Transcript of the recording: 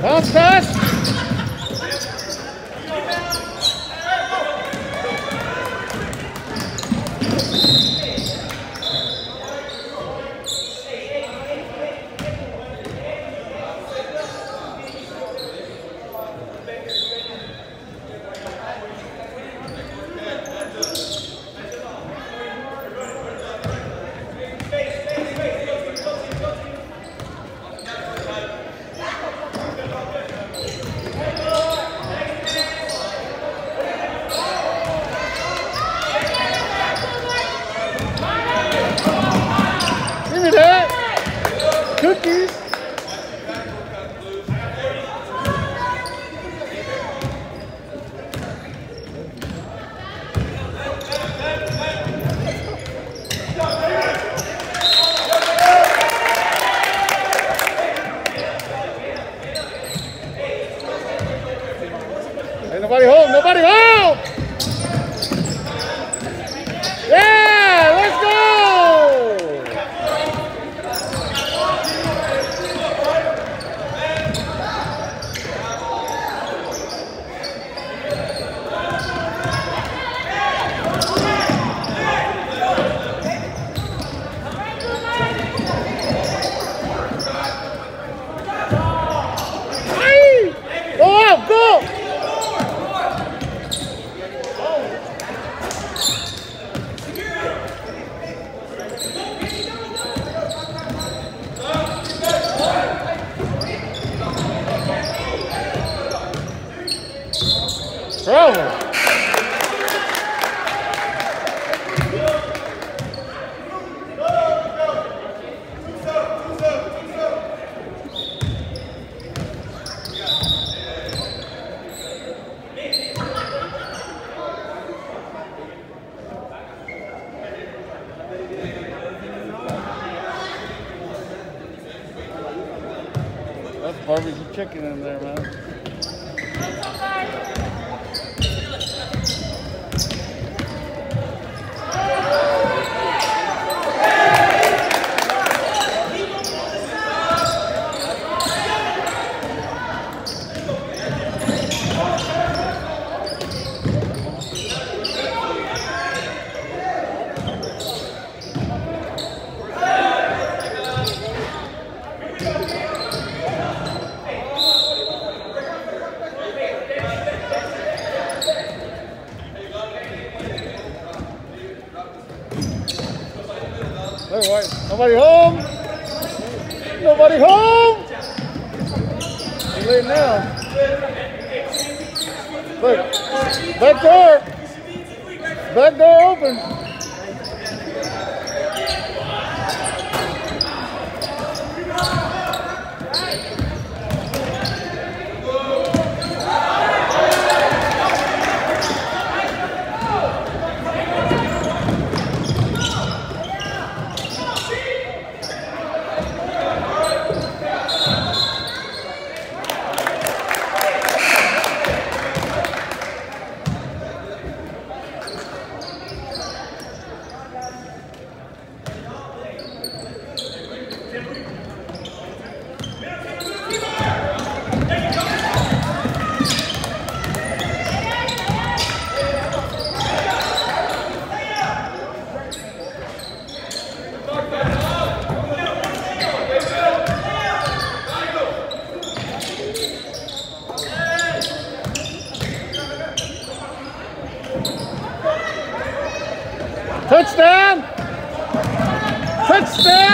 Pass, fast! Cookies. Barbecue chicken in there, man. Hey. Nobody home? Nobody home? Too late now. Look, back door. Back door open. Touchdown! Touchdown!